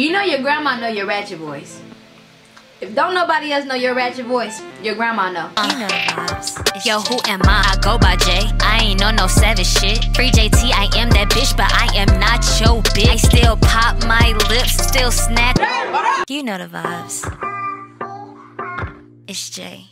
You know your grandma know your ratchet voice. If don't nobody else know your ratchet voice, your grandma know. You know the vibes. Yo, who am I? I go by J. I ain't no no savage shit. Free JT, I am that bitch, but I am not your bitch. I still pop my lips, still snack. You know the vibes. It's J.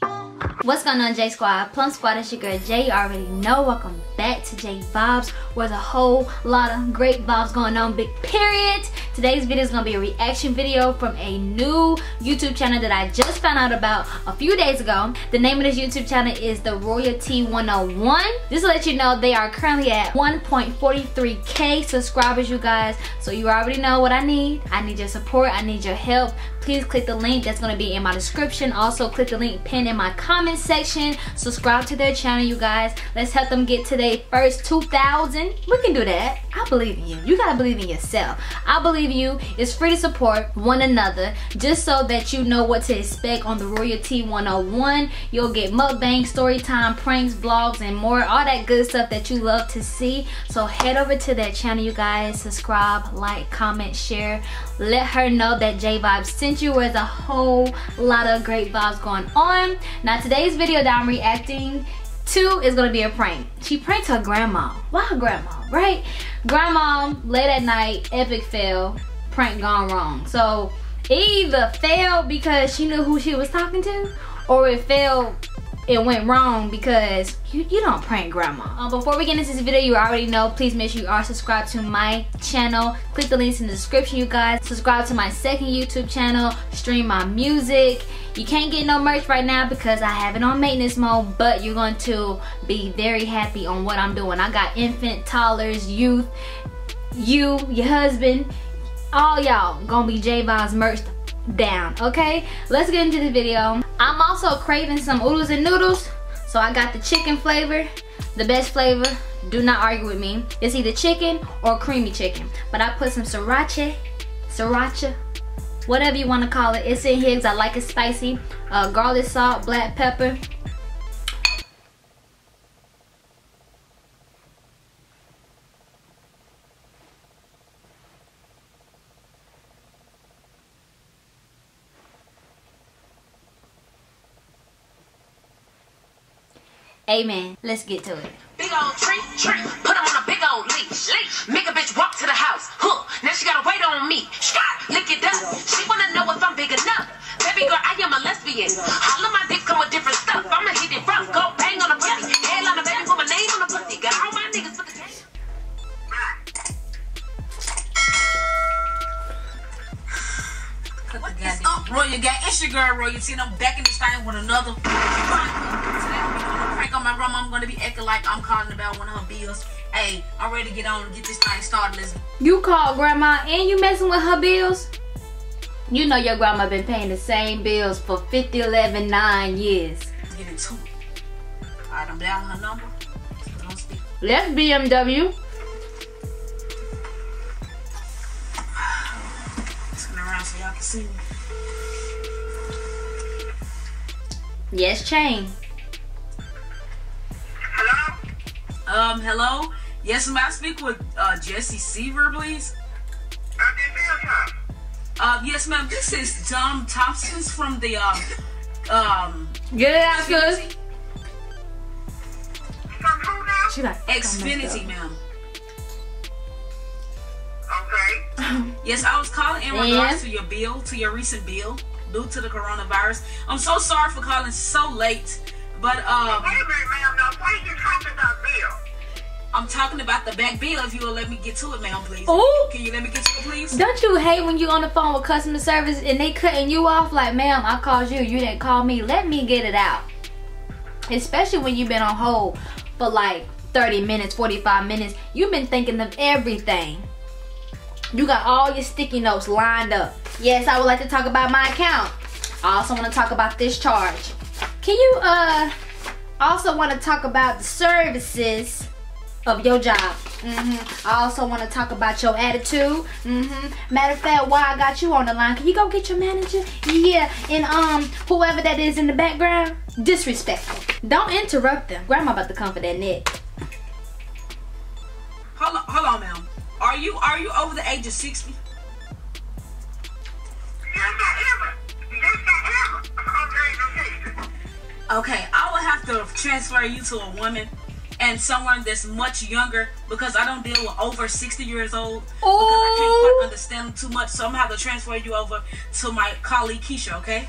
What's going on J Squad? Plum Squad, it's your girl Jay. You already know. Welcome back to J VibZ there's a whole lot of great vibes going on. Big period. Today's video is going to be a reaction video from a new YouTube channel that I just found out about a few days ago. The name of this YouTube channel is The Royalty 101. Just to let you know, they are currently at 1.43k subscribers, you guys. So you already know what I need. I need your support. I need your help please click the link that's going to be in my description. Also click the link pinned in my comment section. Subscribe to their channel you guys. Let's help them get to their first 2,000 we can do that. I believe in you. You gotta believe in yourself. I believe you. It's free to support one another. Just so that you know what to expect on the Royalty 101 you'll get mukbang story time pranks vlogs and more. All that good stuff that you love to see. So head over to their channel you guys. Subscribe like comment share. Let her know that J VibZ sent you with a whole lot of great vibes going on. Now today's video that I'm reacting to is gonna be a prank. She pranked her grandma. Why her grandma, right? Grandma, late at night, epic fail, prank gone wrong. So it either failed because she knew who she was talking to or it failed it went wrong because you, you don't prank grandma. Um, before we get into this video, you already know, please make sure you are subscribed to my channel. Click the links in the description, you guys. Subscribe to my second YouTube channel, stream my music. You can't get no merch right now because I have it on maintenance mode, but you're going to be very happy on what I'm doing. I got infant, toddlers, youth, you, your husband, all y'all gonna be J VibZ merch down, okay? Let's get into the video. I'm also craving some oodles and noodles, so I got the chicken flavor, the best flavor. Do not argue with me. It's either chicken or creamy chicken. But I put some sriracha, sriracha, whatever you want to call it. It's in here because I like it spicy. Uh, garlic salt, black pepper, Amen. Let's get to it. Big old tree, tree. Put him on a big old leash. leash. Make a bitch walk to the house. Huh. Now she gotta wait on me. Scott, lick it up. She wanna know if I'm big enough. Baby girl, I am a lesbian. All of my dick come with different stuff. I'ma hit it rough. Go bang on the pussy. Hell on the baby, put my name on the pussy. Got all my niggas for the It's up, Royal Gang. It's your girl, Royalty, and I'm back in this thing with another on my grandma, I'm gonna be acting like I'm calling about one of her bills. Hey, I'm ready to get on and get this thing started. Let's you call grandma and you messing with her bills? You know your grandma been paying the same bills for 50, 11, 9 years. Let's get into it. Alright, I'm down her number. Let's BMW. Turn around so y'all can see me. Yes, chain. Um, hello? Yes, may I speak with uh, Jesse Seaver, please? Uh, yes, ma'am. This is Tom Thompson's from the, uh, um... Get it out, cuz. From who now? She like, Xfinity, ma'am. Okay. yes, I was calling in regards to your bill, to your recent bill, due to the coronavirus. I'm so sorry for calling so late. But um. Wait a minute, ma'am. Now, why are you talking about bill? I'm talking about the back bill. If you will let me get to it, ma'am, please. Oh. Can you let me get to it, please? Don't you hate when you're on the phone with customer service and they cutting you off like, ma'am, I called you, you didn't call me. Let me get it out. Especially when you've been on hold for like 30 minutes, 45 minutes. You've been thinking of everything. You got all your sticky notes lined up. Yes, I would like to talk about my account. I also want to talk about this charge. Can you uh also want to talk about the services of your job? Mm -hmm. I also want to talk about your attitude. Mm -hmm. Matter of fact, why I got you on the line, can you go get your manager? Yeah, and um, whoever that is in the background, disrespectful. Don't interrupt them. Grandma about to come for that neck. Hold on, hold on, ma'am. Are you are you over the age of 60? Okay, I would have to transfer you to a woman and someone that's much younger because I don't deal with over 60 years old because I can't quite understand them too much. So I'm gonna have to transfer you over to my colleague Keisha, okay?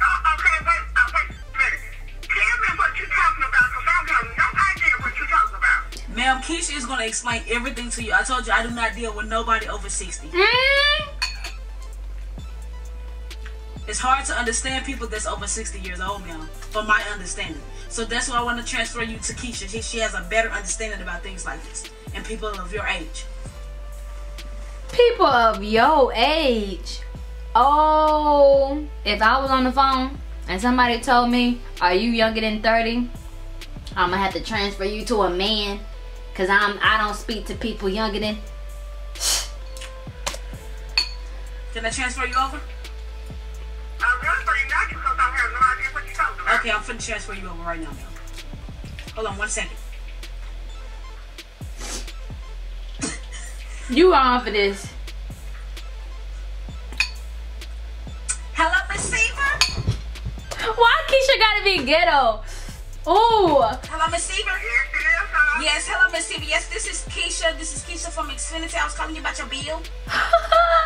Uh, okay, wait, uh, wait a minute. Tell me what you're talking about because I have no idea what you're talking about. Ma'am, Keisha is gonna explain everything to you. I told you I do not deal with nobody over 60. Mm. It's hard to understand people that's over 60 years old, ma'am, from my understanding. So that's why I want to transfer you to Keisha. She, she has a better understanding about things like this and people of your age. People of your age. Oh, if I was on the phone and somebody told me, "Are you younger than 30?" I'm gonna have to transfer you to a man, cause I'm I don't speak to people younger than. Can I transfer you over? Okay, I'm finna transfer you over right now. Hold on one second. You on for this? Hello, receiver? Why Keisha gotta be ghetto? Ooh. Hello, Miss Seaver? Yes, it is, huh? Yes, hello, Miss Seaver. Yes, this is Keisha. This is Keisha from Xfinity. I was calling you about your bill.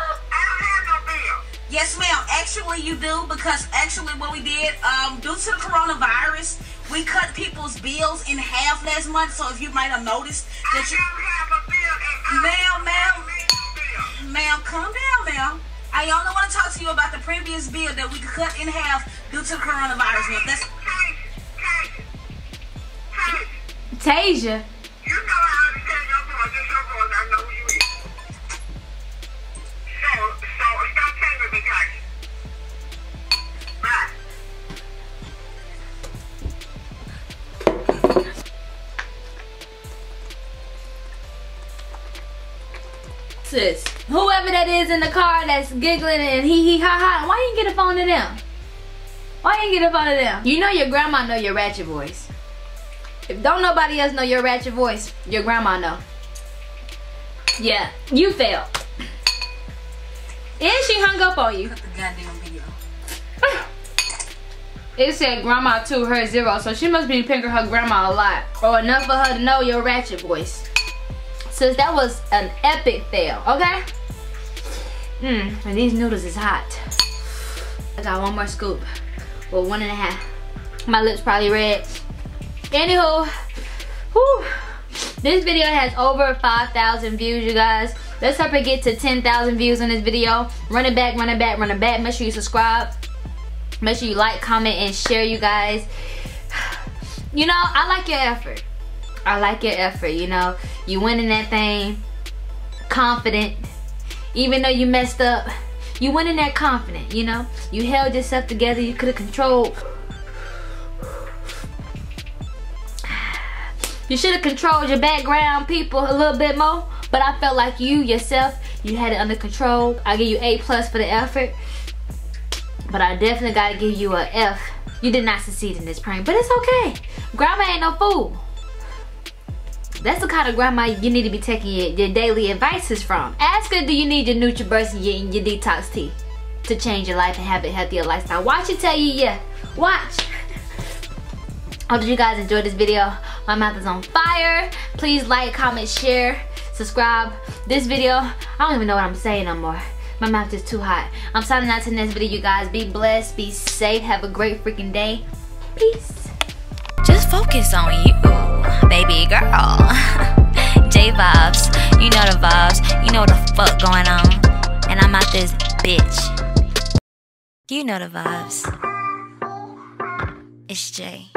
Yes, ma'am. Actually, you do because actually, what we did, um, due to the coronavirus, we cut people's bills in half last month. So if you might have noticed I that you, have a bill Ma'am, ma'am. don't need no bill. ma'am, calm down, ma'am. I only want to talk to you about the previous bill that we cut in half due to the coronavirus, ma'am. That's Tasia, whoever that is in the car that's giggling and hee hee ha ha, why you ain't get a phone to them? Why you ain't get a phone to them? You know your grandma know your ratchet voice. If don't nobody else know your ratchet voice, your grandma know. Yeah, you failed. And she hung up on you. cut the goddamn video. It said grandma two, her zero, so she must be picking her grandma a lot. Or enough for her to know your ratchet voice. Since that was an epic fail, okay? Mmm, and these noodles is hot. I got one more scoop. Well, one and a half. My lips probably red. Anywho, whew, this video has over 5,000 views, you guys. Let's help it get to 10,000 views on this video. Run it back, run it back, run it back. Make sure you subscribe. Make sure you like, comment, and share, you guys. You know, I like your effort. I like your effort, you know. You went in that thing confident. Even though you messed up, you went in there confident, you know. You held yourself together. You could have controlled. You should have controlled your background people a little bit more. But I felt like you yourself, you had it under control. I give you A plus for the effort. But I definitely gotta give you a F. You did not succeed in this prank, but it's okay. Grandma ain't no fool. That's the kind of grandma you need to be taking your, your daily advices from. Ask her, do you need your NutriBurst and your, your detox tea to change your life and have a healthier lifestyle? Watch it tell you yeah. Watch. Hope you guys enjoyed this video. My mouth is on fire. Please like, comment, share, subscribe. This video, I don't even know what I'm saying no more. My mouth is too hot. I'm signing out to the next video, you guys. Be blessed, be safe, have a great freaking day. Peace. Focus on you, baby girl. J VibZ, you know the vibes, you know what the fuck going on. And I'm out this bitch. You know the vibes. It's Jay.